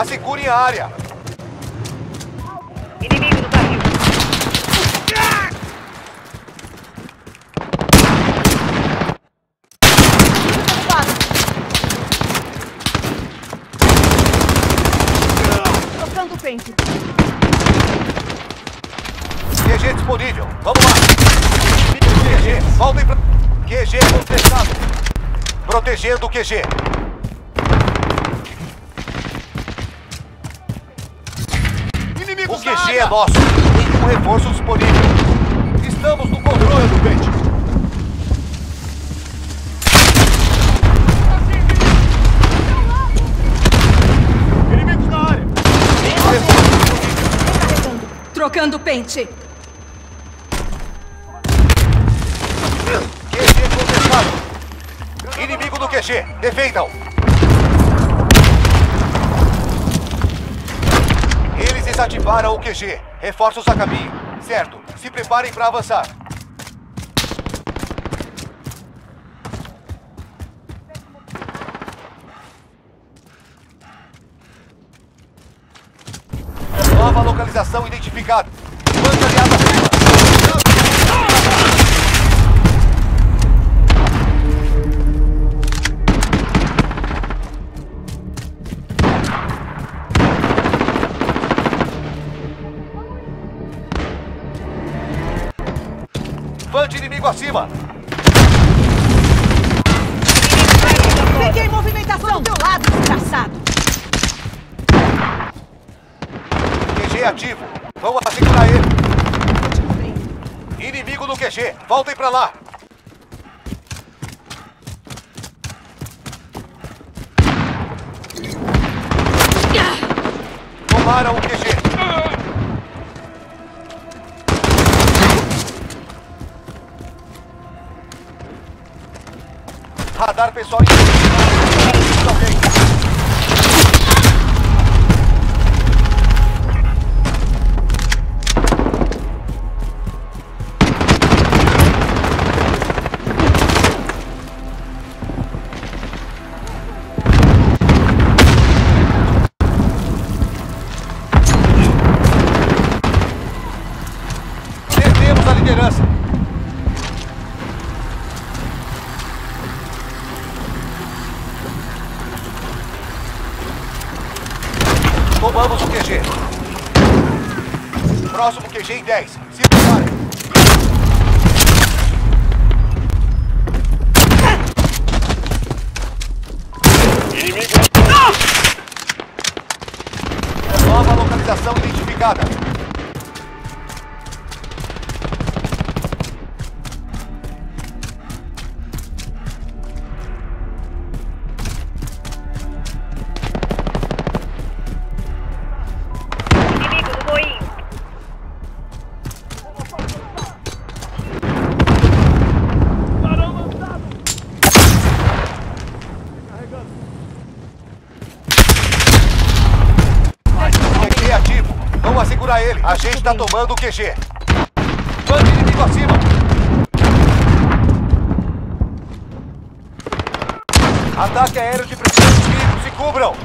Assegurem a área. Inimigo no barril. Trocando pente. QG disponível. Vamos lá. QG, voltem pra... QG contestado. Protegendo o QG. QG é nosso. Nenhum reforço disponível. Estamos no controle do pente. Inimigos na área. Reforço disponível. Trocando pente. QG contestado. Inimigo do QG. Defendam. Desativaram o QG. Reforços a caminho. Certo. Se preparem para avançar. Nova localização identificada. De inimigo acima. Peguei movimentação. Do teu lado, desgraçado. QG ativo. Vamos assegurar ele. Inimigo no QG. Voltem pra lá. Tomaram o QG. Radar pessoal. 10. Se preparem. Nova localização identificada. A gente tá tomando o QG. Bando inimigo acima. Ataque aéreo de precisão inimigo. Se cubram.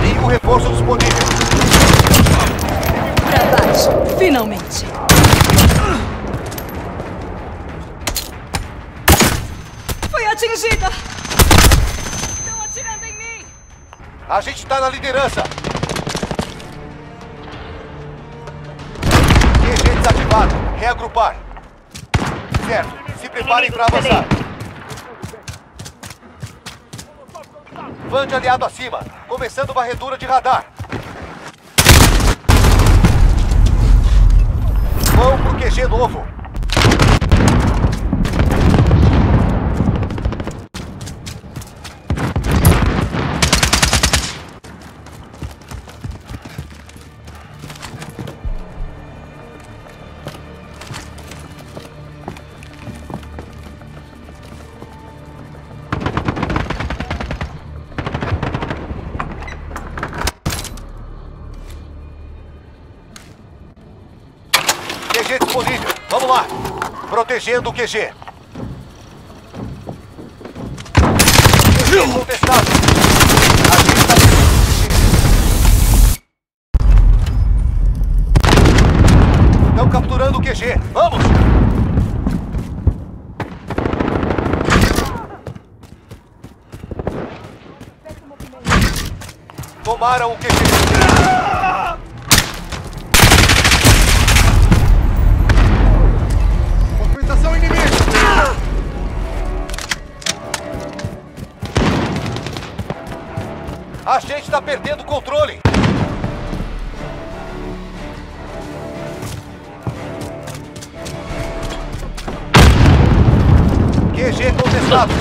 Nenhum reforço disponível. Pra baixo. Finalmente. Foi atingida. Estão atirando em mim. A gente tá na liderança. QG desativado. Reagrupar. Certo. Se preparem para avançar. Van de aliado acima. Começando varredura de radar. Vão pro QG novo. Protegendo o QG. Contestado. Estão capturando o QG. Vamos! Tomaram o QG. A gente tá perdendo o controle. QG contestado.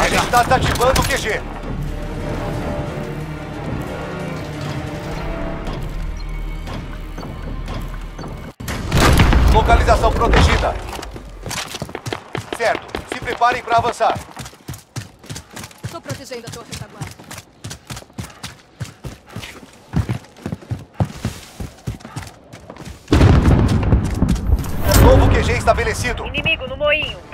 A gente tá desativando o QG. Localização protegida. Certo. Se preparem para avançar. Protegendo a torre retaguarda. Novo QG estabelecido. Inimigo no moinho.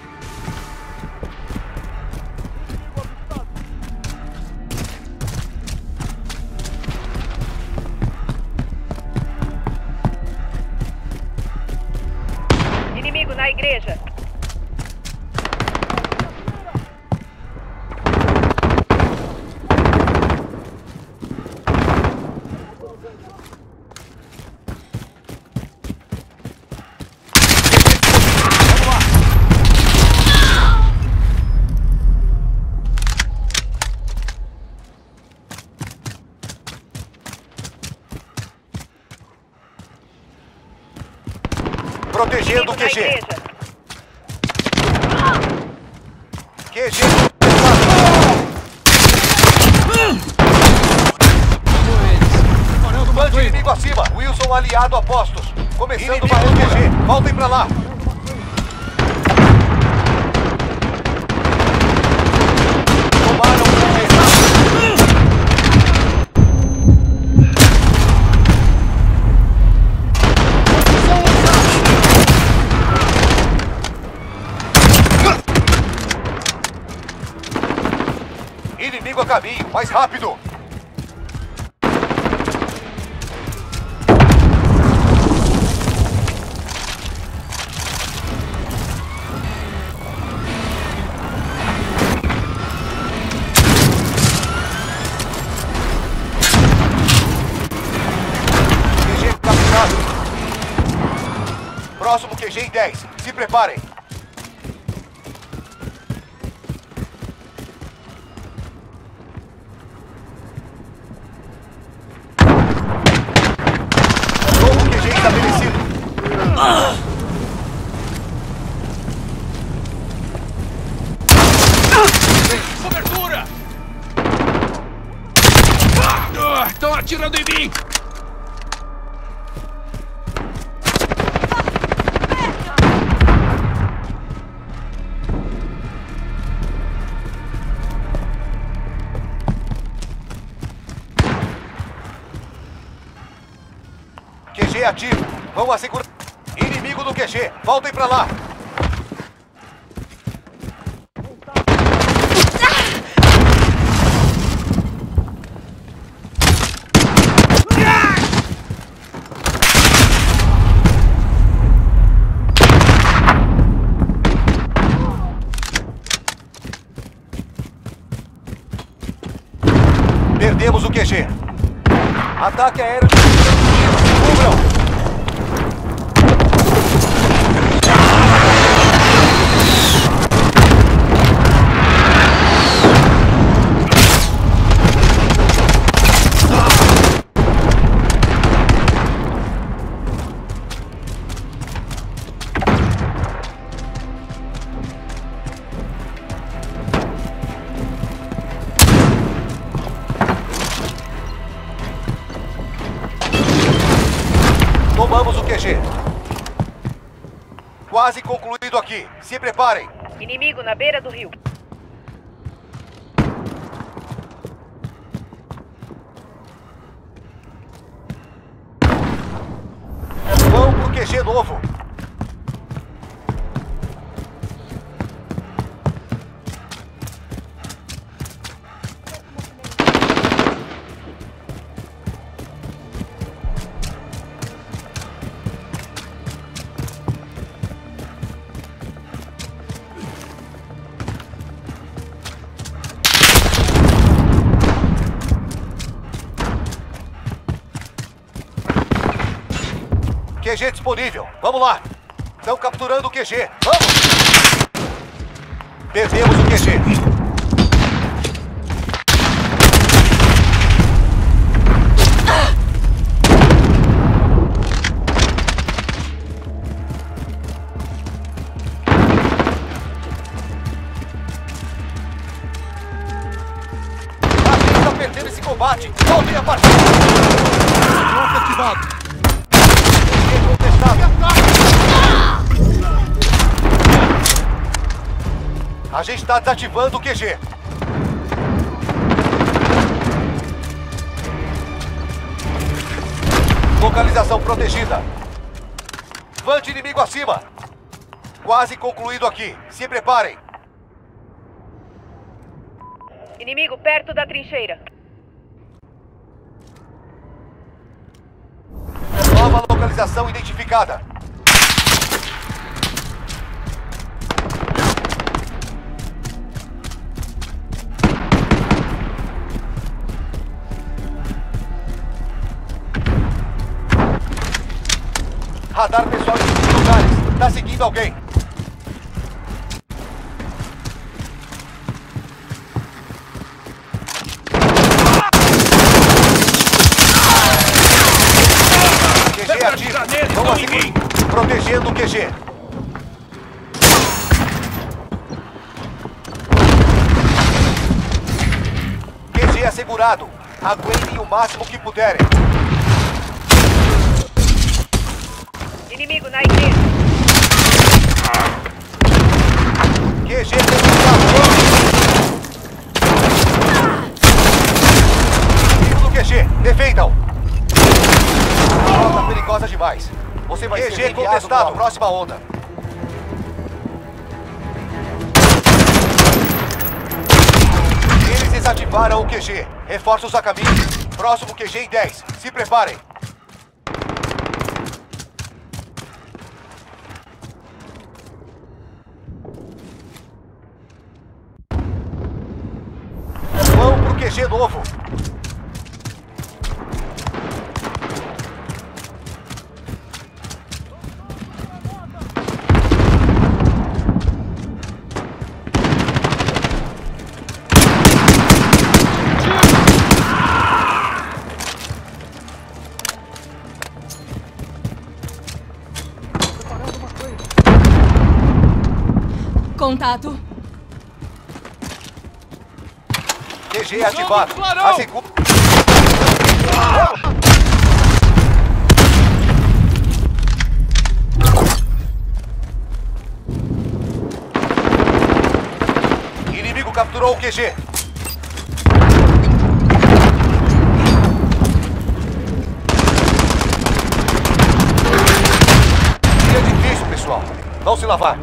Protegendo o QG. QG. Bande inimigo acima. Wilson aliado a postos. Começando o QG. Voltem pra lá. Mais rápido. Capturado. Próximo QG em 10. Se preparem. QG ativo. Vão assegurar. Inimigo do QG. Voltem pra lá. Perdemos o QG. Ataque aéreo. Cubram. Tomamos o QG. Quase concluído aqui. Se preparem. Inimigo na beira do rio. QG novo. QG disponível. Vamos lá. Estão capturando o QG. Vamos! Perdemos o QG. Está perdendo esse combate. Voltem a partida. Ativado. A gente está desativando o QG. Localização protegida. Vante inimigo acima. Quase concluído aqui. Se preparem. Inimigo perto da trincheira. Nova localização identificada. Radar pessoal em lugares. Tá seguindo alguém. QG É ativo. não assim, em mim. Protegendo o QG. QG assegurado. Aguentem o máximo que puderem. Inimigo na igreja. QG. Vivo do QG. Defendam. Rota perigosa demais. Você vai QG ser contestado. Próxima onda. Eles desativaram o QG. Reforços a caminho. Próximo QG em 10. Se preparem. Vão pro QG novo. Contato. QG ativado. clarão! Assegu- Inimigo capturou o QG. Dia difícil, pessoal. Vão se lavar.